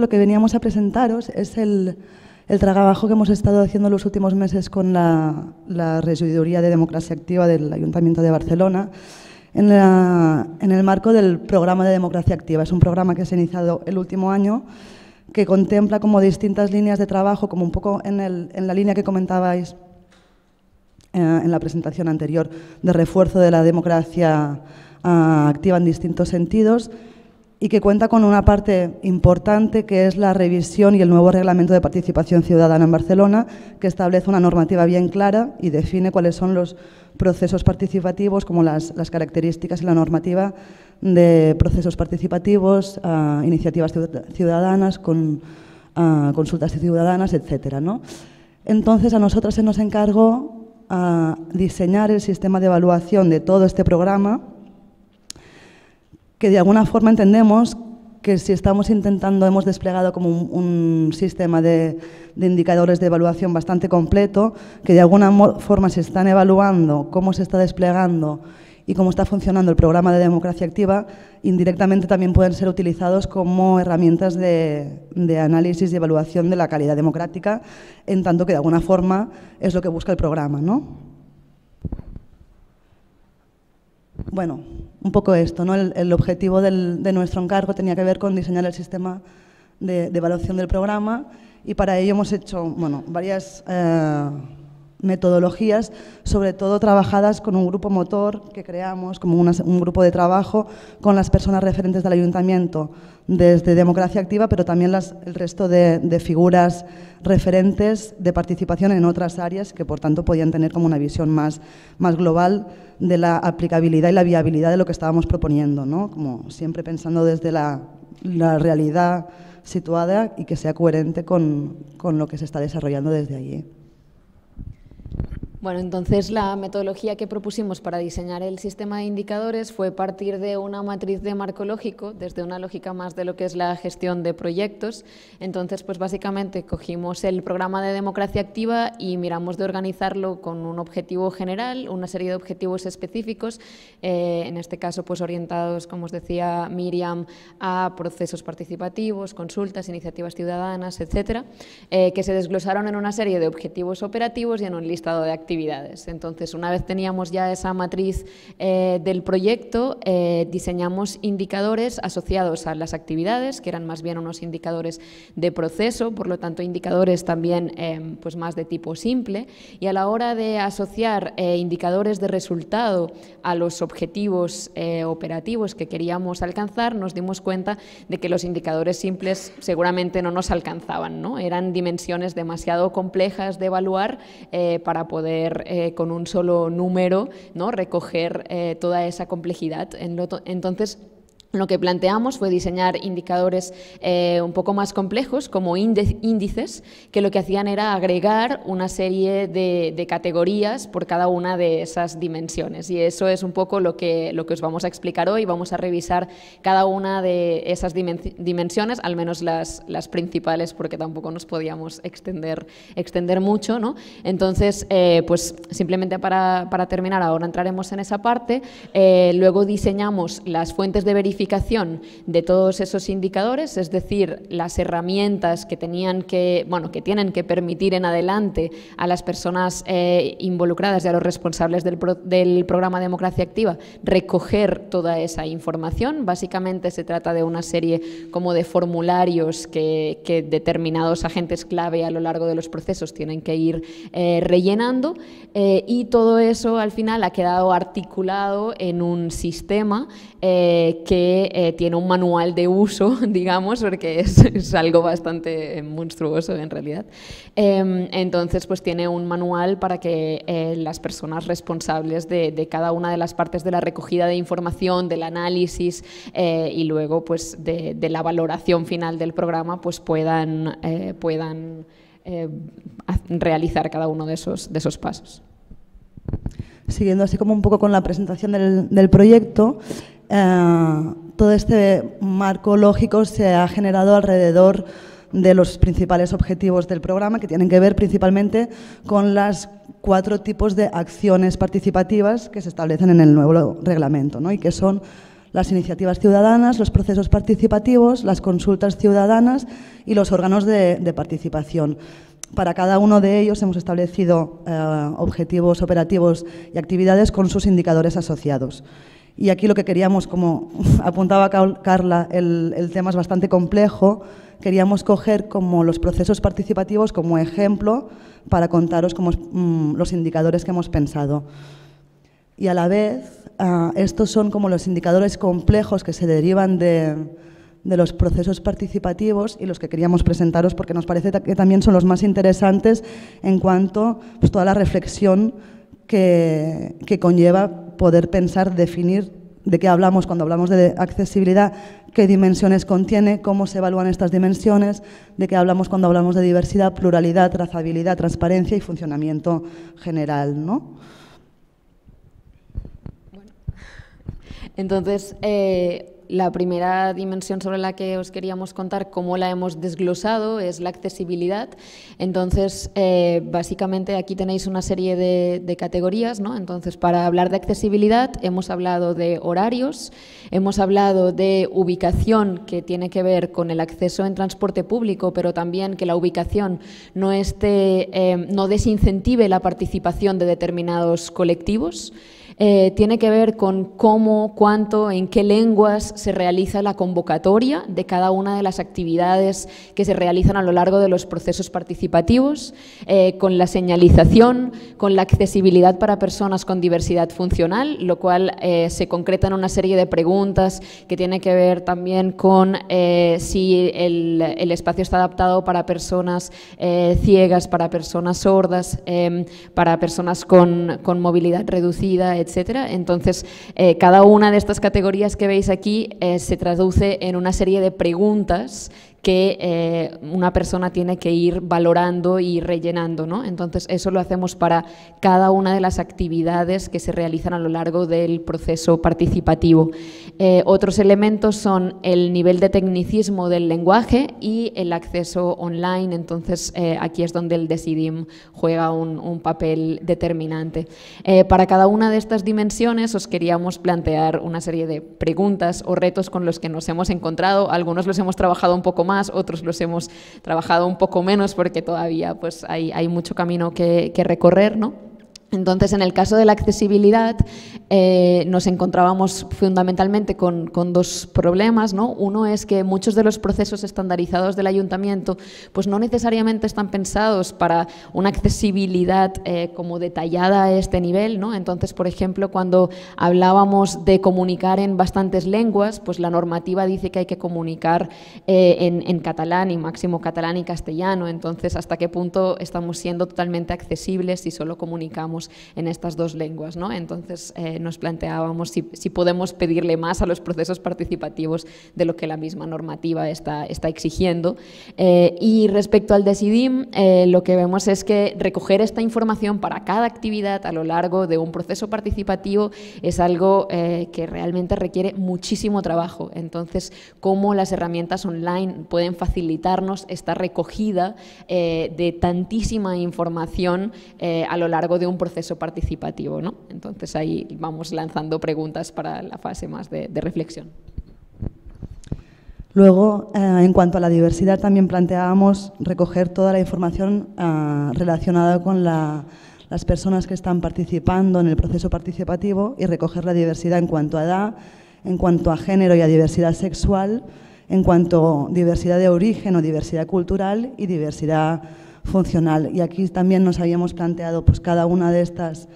lo que veníamos a presentaros es el, trabajo que hemos estado haciendo los últimos meses con la, la Regiduría de Democracia Activa del Ayuntamiento de Barcelona en, en, el marco del programa de Democracia Activa. Es un programa que se ha iniciado el último año que contempla como distintas líneas de trabajo, como un poco en, el, en la línea que comentabais eh, en la presentación anterior, de refuerzo de la democracia ah, activa en distintos sentidos y que cuenta con una parte importante que es la revisión y el nuevo reglamento de participación ciudadana en Barcelona, que establece una normativa bien clara y define cuáles son los procesos participativos, como las, características y la normativa de procesos participativos, iniciativas ciudadanas, con consultas ciudadanas, etc. ¿no? Entonces, a nosotros se nos encargó a diseñar el sistema de evaluación de todo este programa que de alguna forma entendemos que si estamos intentando, hemos desplegado como un, sistema de, indicadores de evaluación bastante completo, que de alguna forma se están evaluando cómo se está desplegando y cómo está funcionando el programa de democracia activa, indirectamente también pueden ser utilizados como herramientas de, de análisis y evaluación de la calidad democrática, en tanto que de alguna forma es lo que busca el programa. ¿no? Bueno, un poco esto, ¿no? El, objetivo de nuestro encargo tenía que ver con diseñar el sistema de, evaluación del programa y para ello hemos hecho bueno, varias eh, metodologías, sobre todo trabajadas con un grupo motor que creamos, como un grupo de trabajo con las personas referentes del ayuntamiento, desde Democracia Activa, pero también el resto de, figuras referentes de participación en otras áreas que, por tanto, podían tener como una visión más, más global de la aplicabilidad y la viabilidad de lo que estábamos proponiendo, ¿no? como siempre pensando desde la, la realidad situada y que sea coherente con, con lo que se está desarrollando desde allí. Bueno, entonces la metodología que propusimos para diseñar el sistema de indicadores fue partir de una matriz de marco lógico, desde una lógica más de lo que es la gestión de proyectos. Entonces, pues básicamente cogimos el programa de democracia activa y miramos de organizarlo con un objetivo general, una serie de objetivos específicos, eh, en este caso pues orientados, como os decía Miriam, a procesos participativos, consultas, iniciativas ciudadanas, etcétera, eh, que se desglosaron en una serie de objetivos operativos y en un listado de actividades entonces, una vez teníamos ya esa matriz eh, del proyecto, eh, diseñamos indicadores asociados a las actividades, que eran más bien unos indicadores de proceso, por lo tanto, indicadores también eh, pues más de tipo simple. Y a la hora de asociar indicadores de resultado a los objetivos operativos que queríamos alcanzar, nos dimos cuenta de que los indicadores simples seguramente no nos alcanzaban, ¿no? eran dimensiones demasiado complejas de evaluar para poder eh, con un solo número ¿no? recoger eh, toda esa complejidad. Entonces, lo que planteamos fue diseñar indicadores eh, un poco más complejos, como índices, que lo que hacían era agregar una serie de, categorías por cada una de esas dimensiones. Y eso es un poco lo que, lo que os vamos a explicar hoy. Vamos a revisar cada una de esas dimensiones, al menos las, las principales, porque tampoco nos podíamos extender, extender mucho. ¿no? Entonces, eh, pues simplemente para, para, terminar, ahora entraremos en esa parte. Eh, luego diseñamos las fuentes de verificación de todos esos indicadores, es decir, las herramientas que, tenían que, bueno, que tienen que permitir en adelante a las personas eh, involucradas y a los responsables del, programa Democracia Activa recoger toda esa información. Básicamente se trata de una serie como de formularios que, determinados agentes clave a lo largo de los procesos tienen que ir eh, rellenando eh, y todo eso al final ha quedado articulado en un sistema que eh, tiene un manual de uso, digamos, porque es, algo bastante monstruoso en realidad. Em, entonces, pues tiene un manual para que eh, las personas responsables de, cada una de las partes de la recogida de información, del análisis eh, y luego pues de, la valoración final del programa, pues puedan, puedan realizar cada uno de esos, de esos pasos. Siguiendo así como un poco con la presentación del, del proyecto, eh, todo este marco lógico se ha generado alrededor de los principales objetivos del programa, que tienen que ver principalmente con las cuatro tipos de acciones participativas que se establecen en el nuevo reglamento, ¿no? y que son las iniciativas ciudadanas, los procesos participativos, las consultas ciudadanas y los órganos de, participación. Para cada uno de ellos hemos establecido eh, objetivos operativos y actividades con sus indicadores asociados. Y aquí lo que queríamos, como apuntaba Carla, el, tema es bastante complejo, queríamos coger como los procesos participativos como ejemplo para contaros como, mm, los indicadores que hemos pensado. Y a la vez, ah, estos son como los indicadores complejos que se derivan de, los procesos participativos y los que queríamos presentaros porque nos parece que también son los más interesantes en cuanto a pues, toda la reflexión que, que conlleva poder pensar, definir de qué hablamos cuando hablamos de accesibilidad, qué dimensiones contiene, cómo se evalúan estas dimensiones, de qué hablamos cuando hablamos de diversidad, pluralidad, trazabilidad, transparencia y funcionamiento general. ¿no? Entonces, eh, la primera dimensión sobre la que os queríamos contar cómo la hemos desglosado es la accesibilidad. Entonces, eh, básicamente aquí tenéis una serie de, categorías. ¿no? Entonces, para hablar de accesibilidad hemos hablado de horarios, hemos hablado de ubicación, que tiene que ver con el acceso en transporte público, pero también que la ubicación no, esté, eh, no desincentive la participación de determinados colectivos. Eh, tiene que ver con cómo, cuánto, en qué lenguas se realiza la convocatoria de cada una de las actividades que se realizan a lo largo de los procesos participativos, eh, con la señalización, con la accesibilidad para personas con diversidad funcional, lo cual eh, se concreta en una serie de preguntas que tiene que ver también con si el, espacio está adaptado para personas ciegas, para personas sordas, em, para personas con, con movilidad reducida, etcétera. Entonces, eh, cada una de estas categorías que veis aquí eh, se traduce en una serie de preguntas que eh, una persona tiene que ir valorando y rellenando. ¿no? Entonces, eso lo hacemos para cada una de las actividades que se realizan a lo largo del proceso participativo. Eh, otros elementos son el nivel de tecnicismo del lenguaje y el acceso online. Entonces, eh, aquí es donde el DECIDIM juega un, un papel determinante. para cada una de estas dimensiones os queríamos plantear una serie de preguntas o retos con los que nos hemos encontrado. Algunos los hemos trabajado un poco más otros los hemos trabajado un poco menos porque todavía pues, hay, mucho camino que, que recorrer. ¿no? Entonces, en el caso de la accesibilidad, eh, nos encontrábamos fundamentalmente con, dos problemas. ¿no? Uno es que muchos de los procesos estandarizados del ayuntamiento pues no necesariamente están pensados para una accesibilidad eh, como detallada a este nivel. ¿no? Entonces, por ejemplo, cuando hablábamos de comunicar en bastantes lenguas, pues la normativa dice que hay que comunicar eh, en, en catalán y máximo catalán y castellano. Entonces, ¿hasta qué punto estamos siendo totalmente accesibles si solo comunicamos en estas dos lenguas. ¿no? Entonces eh, nos planteábamos si, podemos pedirle más a los procesos participativos de lo que la misma normativa está, está exigiendo. Eh, y respecto al DECIDIM, eh, lo que vemos es que recoger esta información para cada actividad a lo largo de un proceso participativo es algo que realmente requiere muchísimo trabajo. Entonces, cómo las herramientas online pueden facilitarnos esta recogida de tantísima información a lo largo de un proceso proceso participativo. ¿no? Entonces ahí vamos lanzando preguntas para la fase más de, reflexión. Luego, eh, en cuanto a la diversidad, también planteábamos recoger toda la información eh, relacionada con las personas que están participando en el proceso participativo y recoger la diversidad en cuanto a edad, en cuanto a género y a diversidad sexual, en cuanto a diversidad de origen o diversidad cultural y diversidad funcional. Y aquí también nos habíamos planteado, pues cada una de estas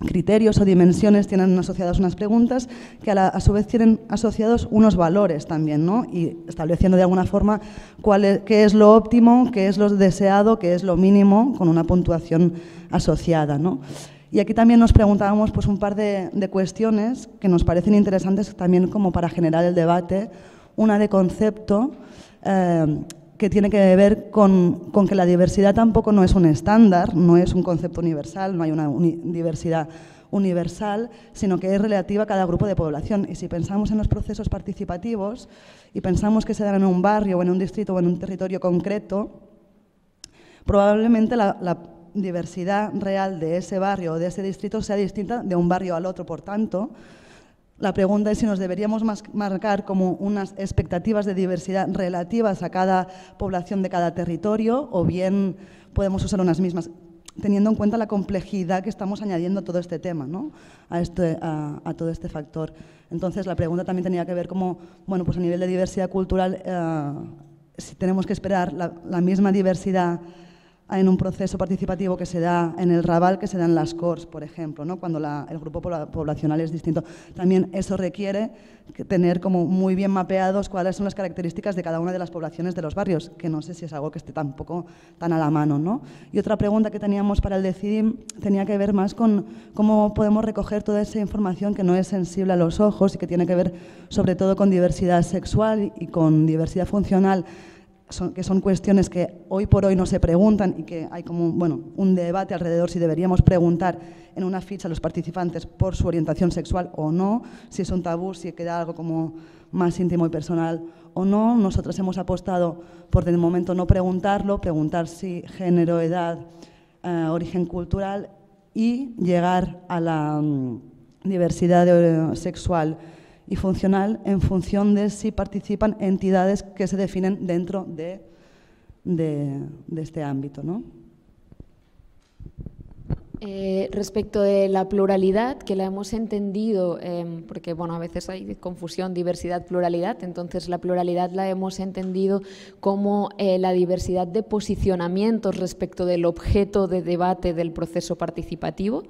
criterios o dimensiones tienen asociadas unas preguntas que a, su vez tienen asociados unos valores también, ¿no? y estableciendo de alguna forma cuál qué es lo óptimo, qué es lo deseado, qué es lo mínimo, con una puntuación asociada. ¿no? Y aquí también nos preguntábamos pues, un par de, cuestiones que nos parecen interesantes también como para generar el debate. Una de concepto, eh, que tiene que ver con, que la diversidad tampoco no es un estándar, no es un concepto universal, no hay una diversidad universal, sino que es relativa a cada grupo de población. Y si pensamos en los procesos participativos y pensamos que se dan en un barrio o en un distrito o en un territorio concreto, probablemente la, la diversidad real de ese barrio o de ese distrito sea distinta de un barrio al otro. Por tanto, La pregunta es si nos deberíamos marcar como unas expectativas de diversidad relativas a cada población de cada territorio o bien podemos usar unas mismas, teniendo en cuenta la complejidad que estamos añadiendo a todo este tema, ¿no? a, este, a, todo este factor. Entonces, la pregunta también tenía que ver como, bueno, pues a nivel de diversidad cultural, eh, si tenemos que esperar la misma diversidad en un proceso participativo que se da en el Raval que se da en las Corts, por ejemplo, ¿no? cuando el grupo poblacional es distinto. También eso requiere tener como muy bien mapeados cuáles son las características de cada una de las poblaciones de los barrios, que no sé si es algo que esté tampoco tan a la mano. ¿no? Y otra pregunta que teníamos para el Decidim tenía que ver más con cómo podemos recoger toda esa información que no es sensible a los ojos y que tiene que ver sobre todo con diversidad sexual y con diversidad funcional que son cuestiones que hoy por hoy no se preguntan y que hay como bueno, un debate alrededor si deberíamos preguntar en una ficha a los participantes por su orientación sexual o no, si es un tabú, si queda algo como más íntimo y personal o no. Nosotros hemos apostado por de momento no preguntarlo, preguntar si género, edad, eh, origen cultural y llegar a la mm, diversidad eh, sexual y funcional en función de si participan entidades que se definen dentro de, este ámbito. ¿no? Eh, respecto de la pluralidad, que la hemos entendido, em, porque bueno, a veces hay confusión, diversidad, pluralidad, entonces la pluralidad la hemos entendido como eh, la diversidad de posicionamientos respecto del objeto de debate del proceso participativo.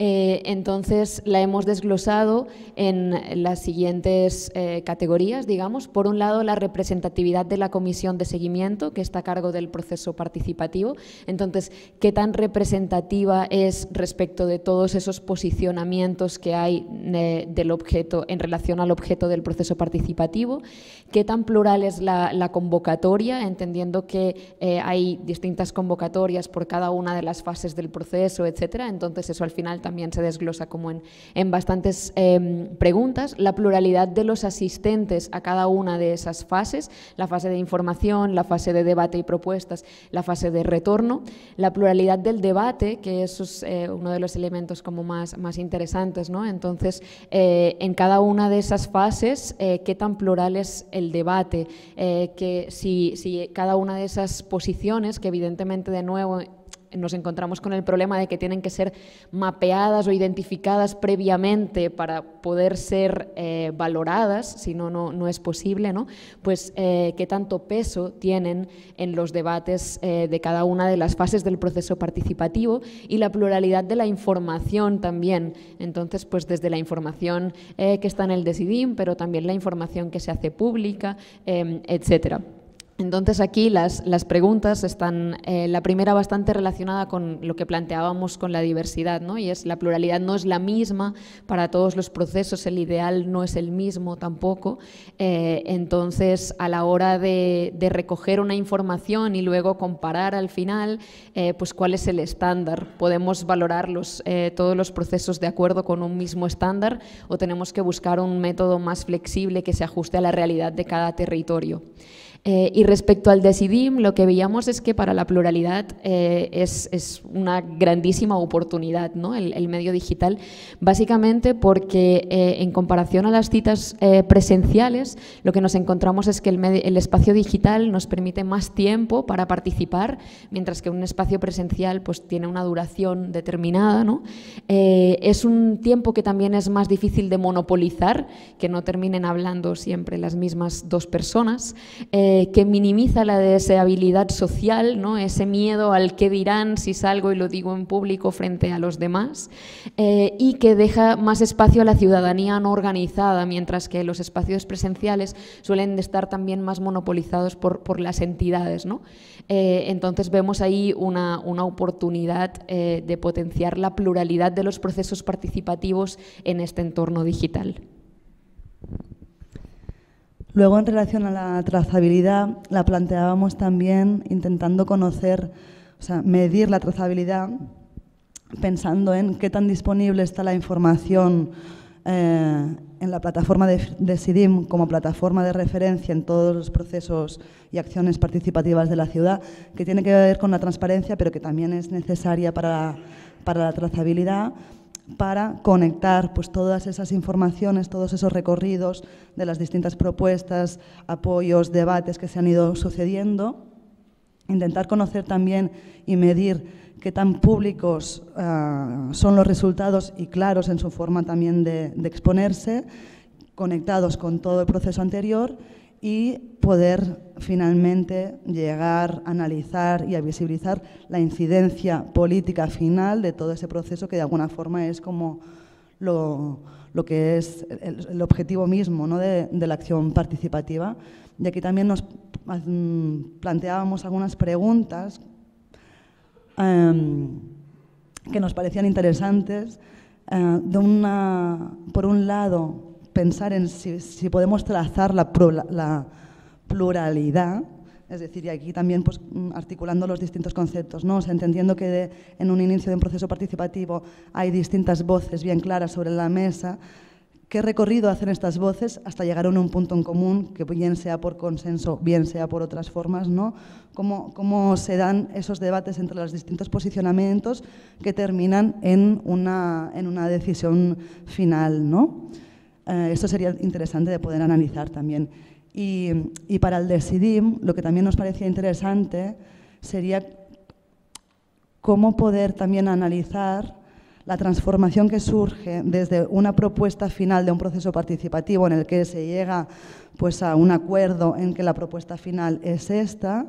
Eh, entonces la hemos desglosado en las siguientes categorías, digamos. Por un lado, la representatividad de la comisión de seguimiento, que está a cargo del proceso participativo. Entonces, ¿qué tan representativa es respecto de todos esos posicionamientos que hay eh, del objeto en relación al objeto del proceso participativo? ¿Qué tan plural es la, convocatoria, entendiendo que hay distintas convocatorias por cada una de las fases del proceso, etcétera? Entonces, eso al final también se desglosa como en, en bastantes em, preguntas, la pluralidad de los asistentes a cada una de esas fases, la fase de información, la fase de debate y propuestas, la fase de retorno, la pluralidad del debate, que eso es eh, uno de los elementos como más, más interesantes, ¿no? Entonces, eh, en cada una de esas fases, eh, qué tan plural es el debate, que si, si cada una de esas posiciones, que evidentemente de nuevo nos encontramos con el problema de que tienen que ser mapeadas o identificadas previamente para poder ser eh, valoradas, si no, no es posible, ¿no? pues eh, qué tanto peso tienen en los debates eh, de cada una de las fases del proceso participativo y la pluralidad de la información también. Entonces, pues desde la información que está en el DESIDIM, pero también la información que se hace pública, etcétera. Entonces aquí las, las preguntas están, eh, la primera bastante relacionada con lo que planteábamos con la diversidad, ¿no? y es la pluralidad no es la misma para todos los procesos, el ideal no es el mismo tampoco. Eh, entonces, a la hora de, de, recoger una información y luego comparar al final, eh, pues cuál es el estándar. ¿Podemos valorar los, todos los procesos de acuerdo con un mismo estándar o tenemos que buscar un método más flexible que se ajuste a la realidad de cada territorio? Eh, y respecto al Decidim, lo que veíamos es que para la pluralidad eh, es, es, una grandísima oportunidad ¿no? el, medio digital, básicamente porque eh, en comparación a las citas presenciales, lo que nos encontramos es que el, el, espacio digital nos permite más tiempo para participar, mientras que un espacio presencial pues, tiene una duración determinada. ¿no? es un tiempo que también es más difícil de monopolizar, que no terminen hablando siempre las mismas dos personas. Eh, que minimiza la deseabilidad social, ¿no? ese miedo al que dirán si salgo y lo digo en público frente a los demás, eh, y que deja más espacio a la ciudadanía no organizada, mientras que los espacios presenciales suelen estar también más monopolizados por, por las entidades. ¿no? Eh, entonces vemos ahí una, una oportunidad de potenciar la pluralidad de los procesos participativos en este entorno digital. Luego, en relación a la trazabilidad, la planteábamos también intentando conocer, o sea, medir la trazabilidad pensando en qué tan disponible está la información eh, en la plataforma de, SIDIM como plataforma de referencia en todos los procesos y acciones participativas de la ciudad, que tiene que ver con la transparencia, pero que también es necesaria para, para la trazabilidad para conectar pues, todas esas informaciones, todos esos recorridos de las distintas propuestas, apoyos, debates que se han ido sucediendo, intentar conocer también y medir qué tan públicos ah, son los resultados y claros en su forma también de, de exponerse, conectados con todo el proceso anterior y poder finalmente llegar a analizar y a visibilizar la incidencia política final de todo ese proceso que de alguna forma es como lo, que es el, objetivo mismo ¿no? de, la acción participativa. Y aquí también nos mm, planteábamos algunas preguntas em, que nos parecían interesantes. Eh, de una, por un lado, pensar en si, podemos trazar la, pluralidad, es decir, y aquí también pues, mm, articulando los distintos conceptos, ¿no? entendiendo que en un inicio de un proceso participativo hay distintas voces bien claras sobre la mesa, ¿qué recorrido hacen estas voces hasta llegar a un punto en común, que bien sea por consenso, bien sea por otras formas? ¿no? ¿Cómo, cómo se dan esos debates entre los distintos posicionamientos que terminan en una, en una decisión final? ¿no? Eh, esto sería interesante de poder analizar también. Y, para el DESIDIM, lo que también nos parecía interesante sería cómo poder también analizar la transformación que surge desde una propuesta final de un proceso participativo en el que se llega pues, a un acuerdo en que la propuesta final es esta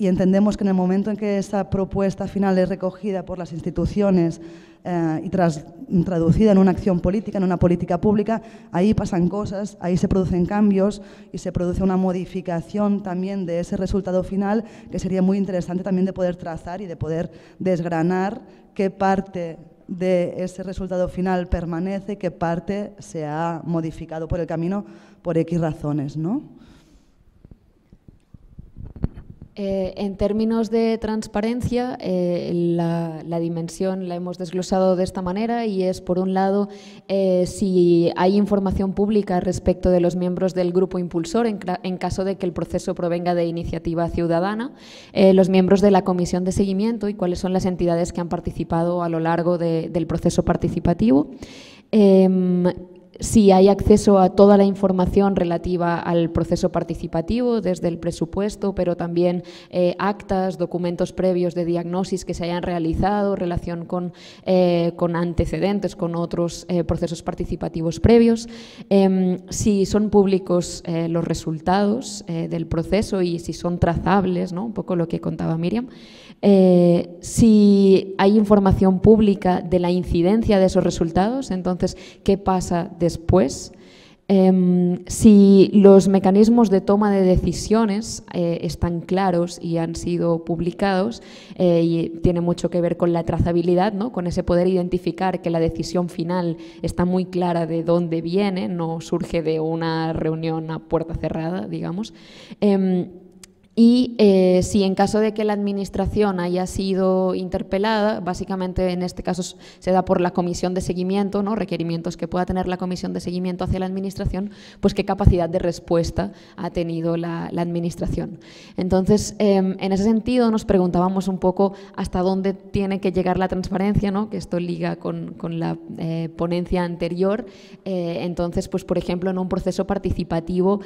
y entendemos que en el momento en que esa propuesta final es recogida por las instituciones eh, y traducida en una acción política, en una política pública, ahí pasan cosas, ahí se producen cambios y se produce una modificación también de ese resultado final que sería muy interesante también de poder trazar y de poder desgranar qué parte de ese resultado final permanece, qué parte se ha modificado por el camino por X razones. ¿no? Eh, en términos de transparencia, eh, la, dimensión la hemos desglosado de esta manera y es, por un lado, eh, si hay información pública respecto de los miembros del grupo impulsor en, caso de que el proceso provenga de iniciativa ciudadana, los miembros de la comisión de seguimiento y cuáles son las entidades que han participado a lo largo del proceso participativo. Si hay acceso a toda la información relativa al proceso participativo, desde el presupuesto, pero también eh, actas, documentos previos de diagnosis que se hayan realizado, relación con, eh, con antecedentes, con otros eh, procesos participativos previos, em, si son públicos los resultados del proceso y si son trazables, ¿no? un poco lo que contaba Miriam. Eh, si hay información pública de la incidencia de esos resultados, entonces, ¿qué pasa después? Em, si los mecanismos de toma de decisiones eh, están claros y han sido publicados, eh, y tiene mucho que ver con la trazabilidad, ¿no? con ese poder identificar que la decisión final está muy clara de dónde viene, no surge de una reunión a puerta cerrada, digamos. Y eh, si en caso de que la Administración haya sido interpelada, básicamente en este caso se da por la comisión de seguimiento, ¿no? requerimientos que pueda tener la comisión de seguimiento hacia la Administración, pues qué capacidad de respuesta ha tenido la, Administración. Entonces, em, en ese sentido nos preguntábamos un poco hasta dónde tiene que llegar la transparencia, ¿no? que esto liga con, la eh, ponencia anterior. Eh, entonces, pues por ejemplo, en un proceso participativo,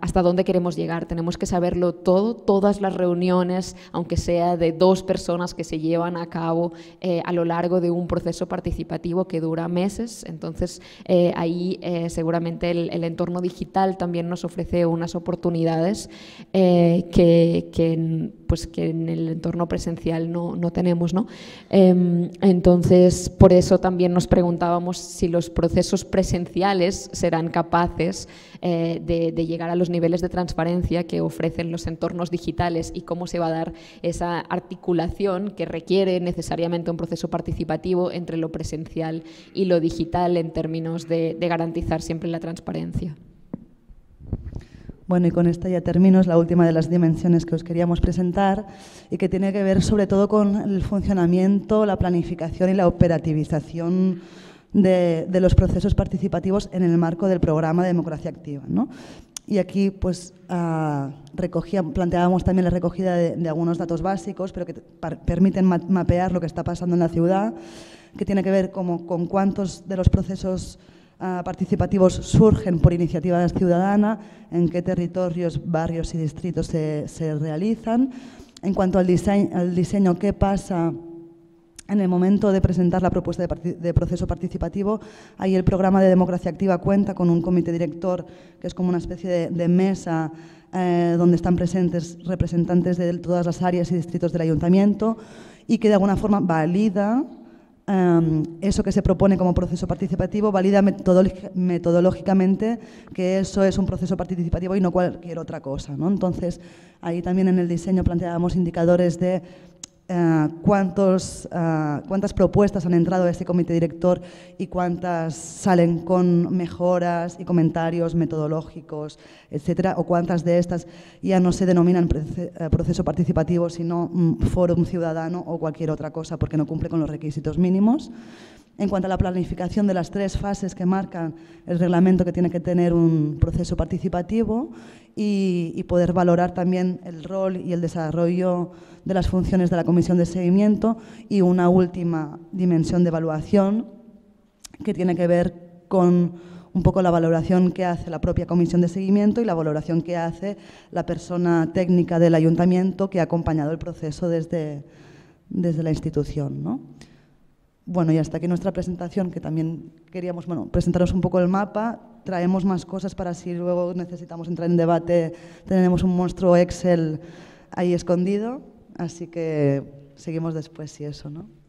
hasta dónde queremos llegar tenemos que saberlo todo, todas las reuniones, aunque sea de dos personas que se llevan a cabo eh, a lo largo de un proceso participativo que dura meses. Entonces, eh, ahí eh, seguramente el, entorno digital también nos ofrece unas oportunidades que, que pues que en el entorno presencial no, no tenemos. ¿no? Em, entonces, por eso también nos preguntábamos si los procesos presenciales serán capaces eh, de, de, llegar a los niveles de transparencia que ofrecen los entornos digitales y cómo se va a dar esa articulación que requiere necesariamente un proceso participativo entre lo presencial y lo digital en términos de, de garantizar siempre la transparencia. Bueno, y con esta ya termino, es la última de las dimensiones que os queríamos presentar y que tiene que ver sobre todo con el funcionamiento, la planificación y la operativización de, los procesos participativos en el marco del programa de democracia activa. Y aquí pues ah, planteábamos también la recogida de, algunos datos básicos, pero que permiten mapear lo que está pasando en la ciudad, que tiene que ver como, con cuántos de los procesos ah, participativos surgen por iniciativa ciudadana, en qué territorios, barrios y distritos se, realizan. En cuanto al diseño, al diseño, qué pasa en el momento de presentar la propuesta de, proceso participativo, ahí el programa de democracia activa cuenta con un comité director que es como una especie de, mesa eh, donde están presentes representantes de todas las áreas y distritos del ayuntamiento y que de alguna forma valida em, eso que se propone como proceso participativo, valida metodológicamente que eso es un proceso participativo y no cualquier otra cosa. ¿no? Entonces, ahí también en el diseño planteábamos indicadores de eh, cuántos, eh, cuántas propuestas han entrado a este comité director y cuántas salen con mejoras y comentarios metodológicos, etcétera, o cuántas de estas ya no se denominan eh, proceso participativo, sino mm, fórum ciudadano o cualquier otra cosa porque no cumple con los requisitos mínimos. En cuanto a la planificación de las tres fases que marcan el reglamento que tiene que tener un proceso participativo y, poder valorar también el rol y el desarrollo de las funciones de la comisión de seguimiento y una última dimensión de evaluación que tiene que ver con un poco la valoración que hace la propia comisión de seguimiento y la valoración que hace la persona técnica del ayuntamiento que ha acompañado el proceso desde, desde la institución. ¿no? Bueno, y hasta aquí nuestra presentación, que también queríamos bueno, presentaros un poco el mapa. Traemos más cosas para si luego necesitamos entrar en debate. Tenemos un monstruo Excel ahí escondido, así que seguimos después y eso, ¿no?